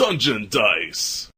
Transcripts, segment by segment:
Dungeon Dice.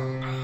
Mm-hmm.